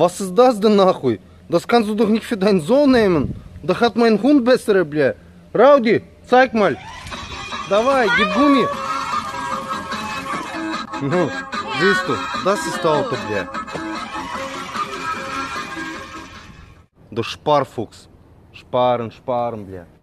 Вас издаст да нахуй. Das kannst du doch nicht für deinen Sohn nehmen. Da hat mein Hund bessere, бля. Rowdy, zeig mal. Давай, gib Gummi. Ну, siehst du, das ist Auto, бля. Да Шпарфукс. Шпарен, шпарен, бля.